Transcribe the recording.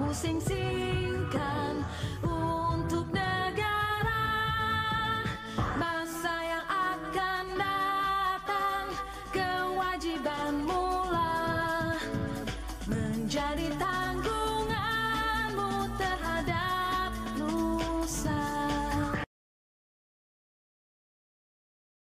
无声挣扎